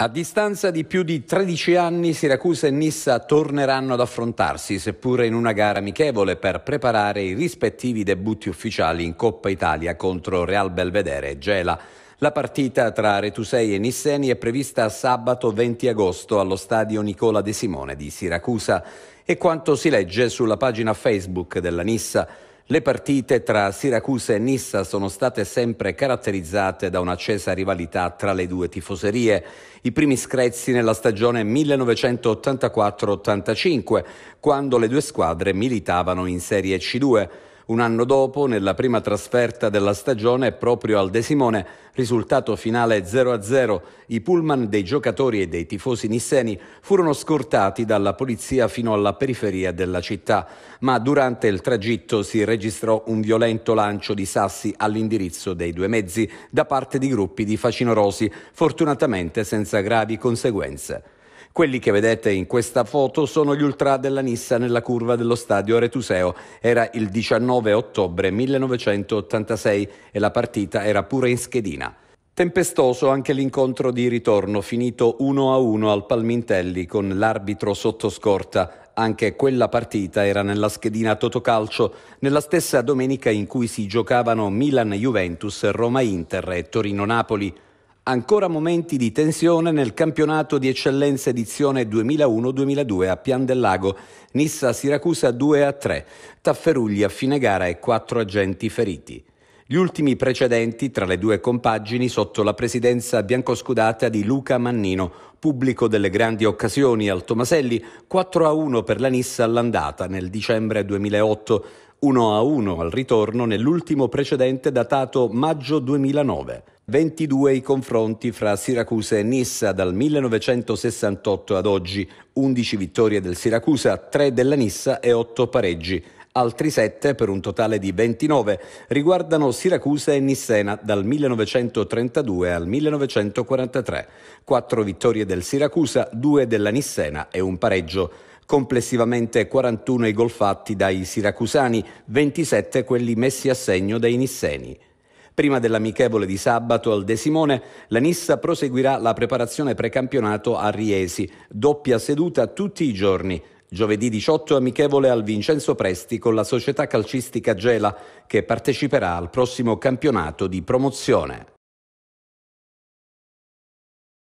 A distanza di più di 13 anni, Siracusa e Nissa torneranno ad affrontarsi, seppure in una gara amichevole, per preparare i rispettivi debutti ufficiali in Coppa Italia contro Real Belvedere e Gela. La partita tra Retusei e Nisseni è prevista sabato 20 agosto allo stadio Nicola De Simone di Siracusa e quanto si legge sulla pagina Facebook della Nissa. Le partite tra Siracusa e Nissa sono state sempre caratterizzate da un'accesa rivalità tra le due tifoserie. I primi screzzi nella stagione 1984-85, quando le due squadre militavano in Serie C2. Un anno dopo, nella prima trasferta della stagione, proprio al De Simone, risultato finale 0-0, i pullman dei giocatori e dei tifosi nisseni furono scortati dalla polizia fino alla periferia della città, ma durante il tragitto si registrò un violento lancio di sassi all'indirizzo dei due mezzi da parte di gruppi di facinorosi, fortunatamente senza gravi conseguenze. Quelli che vedete in questa foto sono gli ultra della Nissa nella curva dello stadio Retuseo. Era il 19 ottobre 1986 e la partita era pure in schedina. Tempestoso anche l'incontro di ritorno finito 1-1 al Palmintelli con l'arbitro sotto scorta. Anche quella partita era nella schedina Totocalcio, nella stessa domenica in cui si giocavano Milan-Juventus, Roma-Inter e Torino-Napoli. Ancora momenti di tensione nel campionato di eccellenza edizione 2001-2002 a Pian del Lago, Nissa Siracusa 2 a 3, Tafferugli a fine gara e quattro agenti feriti. Gli ultimi precedenti tra le due compagini sotto la presidenza biancoscudata di Luca Mannino, pubblico delle grandi occasioni al Tomaselli, 4 a 1 per la Nissa all'andata nel dicembre 2008, 1 a 1 al ritorno nell'ultimo precedente datato maggio 2009. 22 i confronti fra Siracusa e Nissa dal 1968 ad oggi, 11 vittorie del Siracusa, 3 della Nissa e 8 pareggi. Altri 7, per un totale di 29, riguardano Siracusa e Nissena dal 1932 al 1943. 4 vittorie del Siracusa, 2 della Nissena e un pareggio. Complessivamente 41 i gol fatti dai siracusani, 27 quelli messi a segno dai nisseni. Prima dell'amichevole di sabato al De Simone, la Nissa proseguirà la preparazione precampionato a Riesi, doppia seduta tutti i giorni. Giovedì 18 amichevole al Vincenzo Presti con la società calcistica Gela che parteciperà al prossimo campionato di promozione.